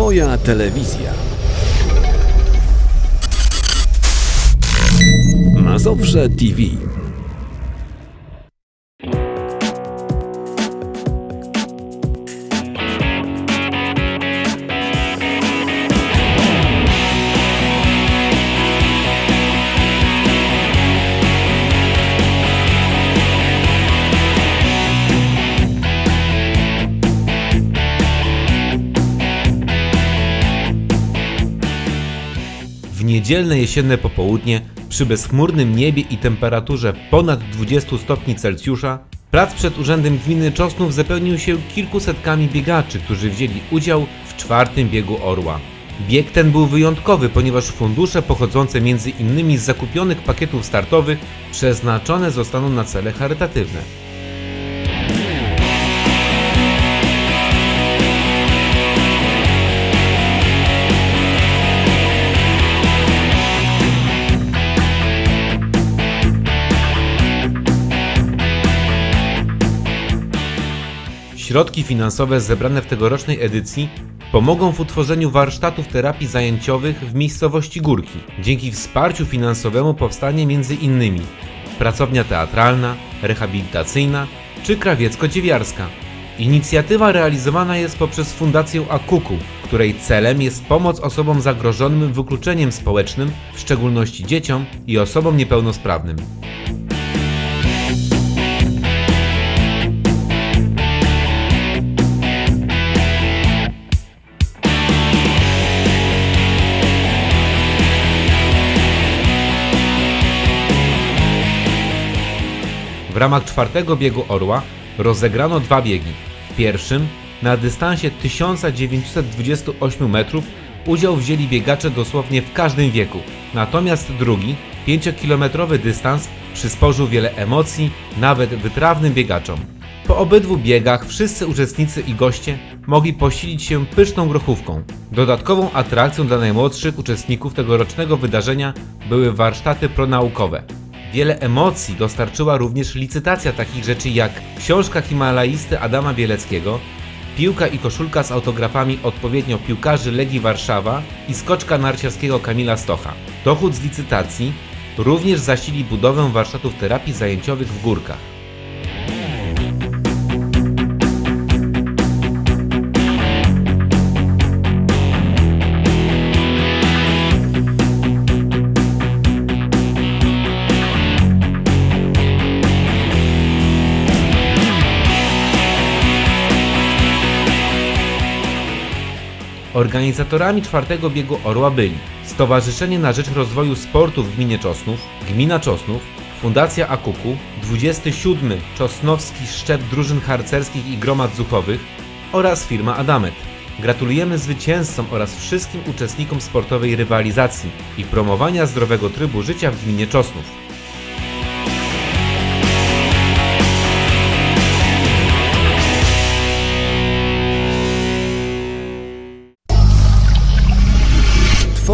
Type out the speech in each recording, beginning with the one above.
Twoja telewizja. Mazowsze TV. W niedzielne jesienne popołudnie, przy bezchmurnym niebie i temperaturze ponad 20 stopni Celsjusza, plac przed Urzędem Gminy Czosnów zapełnił się kilkusetkami biegaczy, którzy wzięli udział w czwartym biegu Orła. Bieg ten był wyjątkowy, ponieważ fundusze pochodzące między innymi z zakupionych pakietów startowych przeznaczone zostaną na cele charytatywne. Środki finansowe zebrane w tegorocznej edycji pomogą w utworzeniu warsztatów terapii zajęciowych w miejscowości Górki. Dzięki wsparciu finansowemu powstanie m.in. pracownia teatralna, rehabilitacyjna czy krawiecko-dziewiarska. Inicjatywa realizowana jest poprzez Fundację Akuku, której celem jest pomoc osobom zagrożonym wykluczeniem społecznym, w szczególności dzieciom i osobom niepełnosprawnym. Ramach czwartego biegu Orła rozegrano dwa biegi. W pierwszym, na dystansie 1928 metrów, udział wzięli biegacze dosłownie w każdym wieku. Natomiast drugi, 5-kilometrowy dystans, przysporzył wiele emocji, nawet wytrawnym biegaczom. Po obydwu biegach wszyscy uczestnicy i goście mogli posilić się pyszną grochówką. Dodatkową atrakcją dla najmłodszych uczestników tegorocznego wydarzenia były warsztaty pronaukowe. Wiele emocji dostarczyła również licytacja takich rzeczy jak książka himalaisty Adama Bieleckiego, piłka i koszulka z autografami odpowiednio piłkarzy Legii Warszawa i skoczka narciarskiego Kamila Stocha. Dochód z licytacji również zasili budowę warsztatów terapii zajęciowych w Górkach. Organizatorami czwartego biegu Orła byli Stowarzyszenie na Rzecz Rozwoju Sportu w Gminie Czosnów, Gmina Czosnów, Fundacja Akuku, 27. Czosnowski Szczep Drużyn Harcerskich i Gromad Zuchowych oraz firma Adamet. Gratulujemy zwycięzcom oraz wszystkim uczestnikom sportowej rywalizacji i promowania zdrowego trybu życia w gminie Czosnów.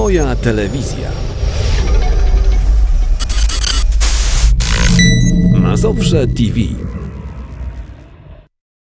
Twoja telewizja. Mazowsze TV.